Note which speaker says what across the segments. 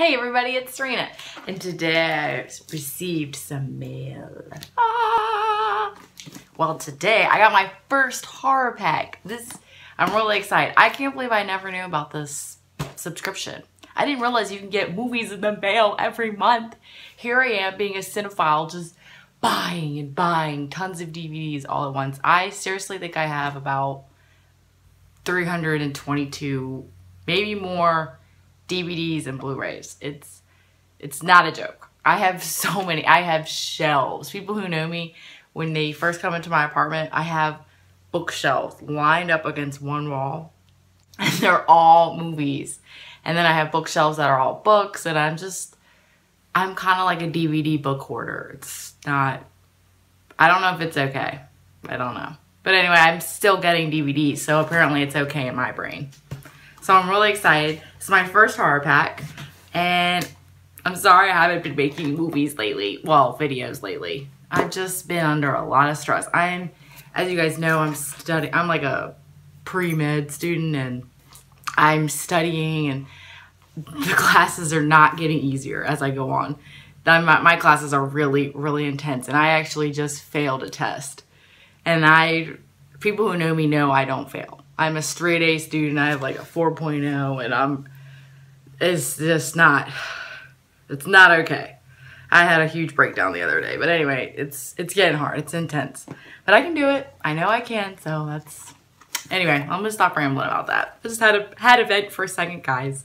Speaker 1: Hey everybody, it's Serena, and today I received some mail. Ah! Well, today I got my first horror pack. This, I'm really excited. I can't believe I never knew about this subscription. I didn't realize you can get movies in the mail every month. Here I am being a cinephile, just buying and buying tons of DVDs all at once. I seriously think I have about 322, maybe more DVDs and Blu-rays. It's it's not a joke. I have so many. I have shelves. People who know me, when they first come into my apartment, I have bookshelves lined up against one wall. And they're all movies. And then I have bookshelves that are all books. And I'm just, I'm kind of like a DVD book hoarder. It's not, I don't know if it's okay. I don't know. But anyway, I'm still getting DVDs. So apparently it's okay in my brain. So I'm really excited. It's my first horror pack. And I'm sorry I haven't been making movies lately. Well, videos lately. I've just been under a lot of stress. I'm, as you guys know, I'm studying, I'm like a pre-med student and I'm studying and the classes are not getting easier as I go on. My, my classes are really, really intense and I actually just failed a test. And I, people who know me know I don't fail. I'm a straight A student. I have like a 4.0 and I'm, it's just not, it's not okay. I had a huge breakdown the other day, but anyway, it's, it's getting hard. It's intense, but I can do it. I know I can. So that's, anyway, I'm gonna stop rambling about that. I just had a, had a vent for a second, guys.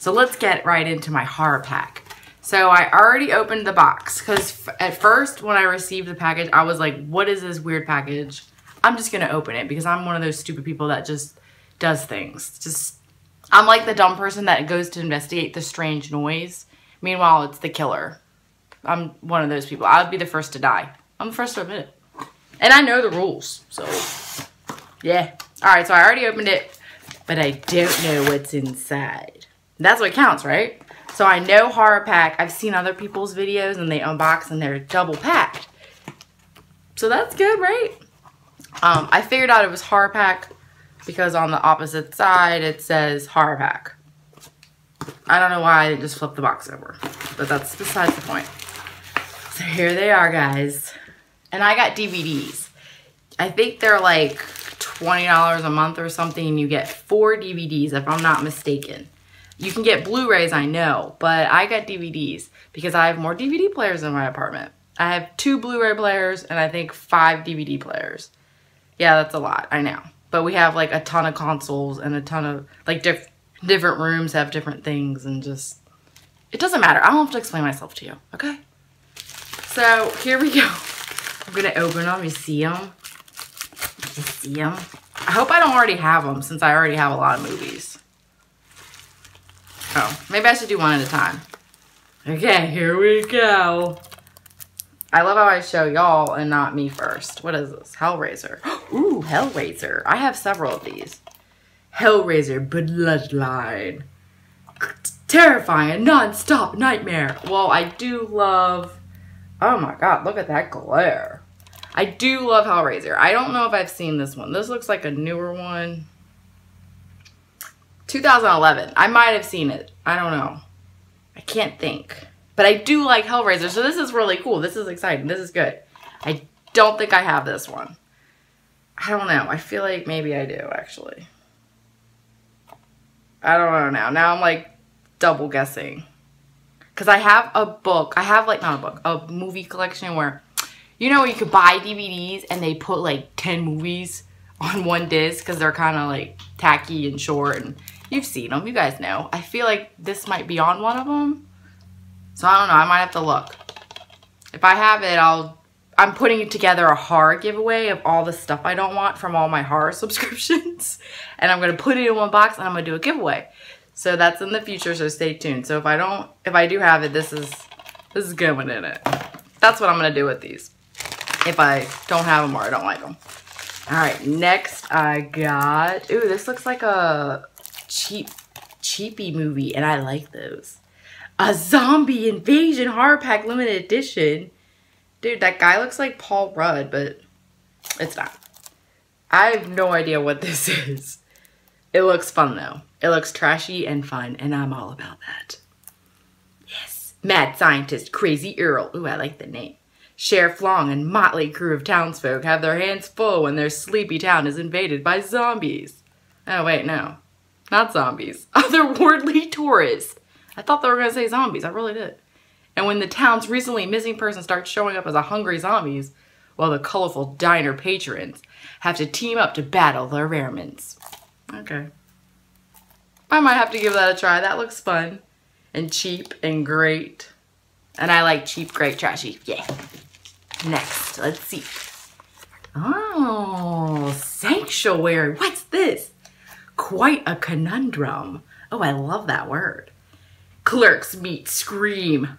Speaker 1: So let's get right into my horror pack. So I already opened the box because at first when I received the package, I was like, what is this weird package? I'm just to open it because I'm one of those stupid people that just does things. Just, I'm like the dumb person that goes to investigate the strange noise. Meanwhile, it's the killer. I'm one of those people. I would be the first to die. I'm the first to admit it. And I know the rules. So, yeah. All right, so I already opened it, but I don't know what's inside. That's what counts, right? So I know horror pack. I've seen other people's videos and they unbox and they're double packed. So that's good, right? Um, I figured out it was horror pack because on the opposite side it says horror pack. I don't know why I just flip the box over, but that's besides the point. So here they are, guys. And I got DVDs. I think they're like $20 a month or something and you get four DVDs if I'm not mistaken. You can get Blu-rays, I know, but I got DVDs because I have more DVD players in my apartment. I have two Blu-ray players and I think five DVD players. Yeah, that's a lot, I know. But we have like a ton of consoles and a ton of, like diff different rooms have different things and just, it doesn't matter. I don't have to explain myself to you, okay? So here we go. I'm gonna open them, you see them? You see them? I hope I don't already have them since I already have a lot of movies. Oh, maybe I should do one at a time. Okay, here we go. I love how I show y'all and not me first. What is this? Hellraiser. Ooh, Hellraiser. I have several of these. Hellraiser Bloodline. Terrifying, non-stop nightmare. Well, I do love... Oh my god, look at that glare. I do love Hellraiser. I don't know if I've seen this one. This looks like a newer one. 2011. I might have seen it. I don't know. I can't think. But I do like Hellraiser, so this is really cool. This is exciting. This is good. I don't think I have this one. I don't know. I feel like maybe I do, actually. I don't know now. Now I'm like double guessing. Because I have a book. I have like, not a book, a movie collection where, you know, you could buy DVDs and they put like 10 movies on one disc because they're kind of like tacky and short. And you've seen them. You guys know. I feel like this might be on one of them. So I don't know. I might have to look. If I have it, I'll... I'm putting together a horror giveaway of all the stuff I don't want from all my horror subscriptions. and I'm going to put it in one box and I'm going to do a giveaway. So that's in the future, so stay tuned. So if I don't, if I do have it, this is, this is going in it. That's what I'm going to do with these. If I don't have them or I don't like them. All right, next I got, ooh, this looks like a cheap, cheapy movie, and I like those a zombie invasion horror pack limited edition. Dude, that guy looks like Paul Rudd, but it's not. I have no idea what this is. It looks fun though. It looks trashy and fun, and I'm all about that. Yes. Mad Scientist Crazy Earl. Ooh, I like the name. Sheriff Long and motley crew of townsfolk have their hands full when their sleepy town is invaded by zombies. Oh, wait, no. Not zombies. Otherworldly tourists. I thought they were going to say zombies. I really did. And when the town's recently missing person starts showing up as a hungry zombies, while the colorful diner patrons have to team up to battle their vermins. Okay. I might have to give that a try. That looks fun and cheap and great. And I like cheap, great, trashy. Yeah. Next, let's see. Oh, sanctuary. What's this? Quite a conundrum. Oh, I love that word. Clerks meet Scream.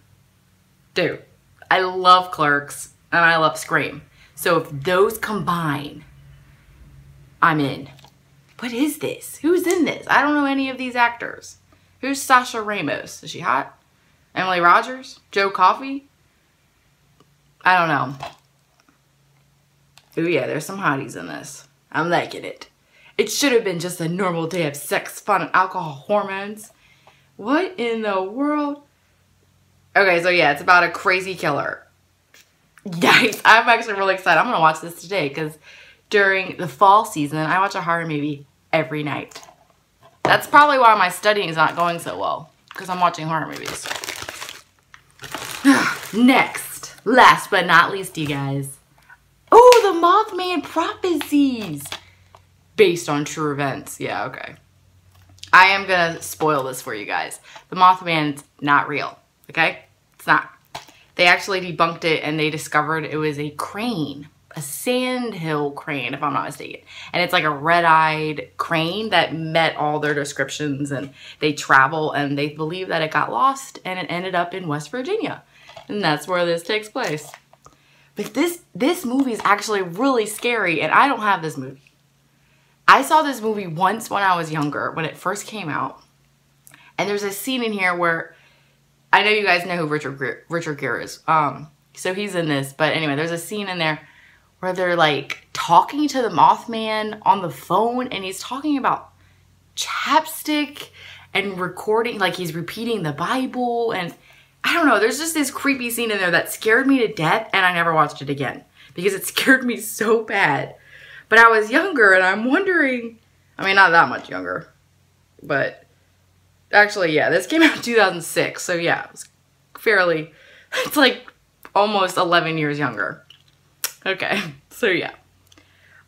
Speaker 1: Dude, I love Clerks and I love Scream. So if those combine, I'm in. What is this? Who's in this? I don't know any of these actors. Who's Sasha Ramos? Is she hot? Emily Rogers? Joe Coffey? I don't know. Oh yeah, there's some hotties in this. I'm liking it. It should have been just a normal day of sex, fun, and alcohol hormones. What in the world? Okay, so yeah, it's about a crazy killer. Yikes, I'm actually really excited. I'm going to watch this today because during the fall season, I watch a horror movie every night. That's probably why my studying is not going so well because I'm watching horror movies. Next, last but not least, you guys. Oh, the Mothman prophecies. Based on true events. Yeah, okay. I am to spoil this for you guys. The Mothman's not real, okay? It's not. They actually debunked it and they discovered it was a crane a sandhill crane, if I'm not mistaken. And it's like a red-eyed crane that met all their descriptions and they travel and they believe that it got lost and it ended up in West Virginia. And that's where this takes place. But this, this movie is actually really scary and I don't have this movie. I saw this movie once when I was younger, when it first came out. And there's a scene in here where, I know you guys know who Richard, Richard Gere is. Um, so he's in this. But anyway, there's a scene in there where they're like talking to the Mothman on the phone and he's talking about chapstick and recording, like he's repeating the Bible. And I don't know, there's just this creepy scene in there that scared me to death and I never watched it again because it scared me so bad. But I was younger and I'm wondering, I mean, not that much younger, but actually, yeah, this came out in 2006. So yeah, it's fairly, it's like almost 11 years younger. Okay, so yeah.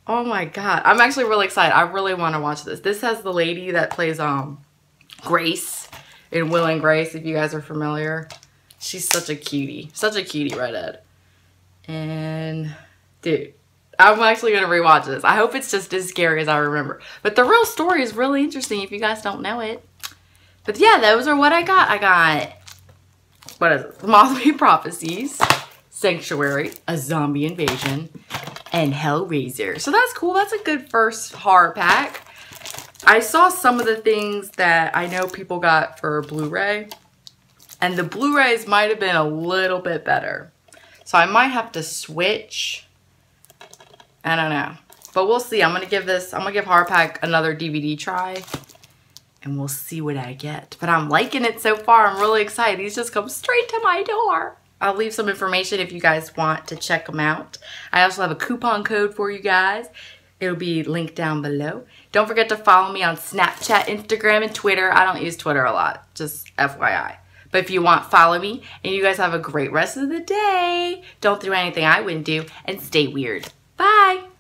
Speaker 1: Oh my god. I'm actually really excited. I really want to watch this. This has the lady that plays um Grace in Will and Grace, if you guys are familiar. She's such a cutie. Such a cutie redhead. And dude, I'm actually going to rewatch this. I hope it's just as scary as I remember. But the real story is really interesting if you guys don't know it. But yeah, those are what I got. I got, what is it? Mothman Prophecies. Sanctuary, A Zombie Invasion, and Hellraiser. So that's cool. That's a good first horror pack. I saw some of the things that I know people got for Blu-ray. And the Blu-rays might have been a little bit better. So I might have to switch. I don't know. But we'll see. I'm going to give this, I'm going to give Horror Pack another DVD try. And we'll see what I get. But I'm liking it so far. I'm really excited. These just come straight to my door. I'll leave some information if you guys want to check them out. I also have a coupon code for you guys. It'll be linked down below. Don't forget to follow me on Snapchat, Instagram, and Twitter. I don't use Twitter a lot, just FYI. But if you want, follow me. And you guys have a great rest of the day. Don't do anything I wouldn't do. And stay weird. Bye.